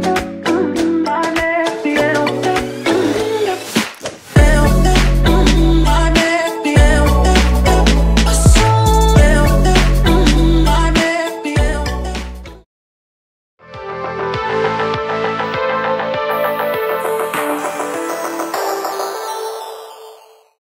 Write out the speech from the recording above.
Bye.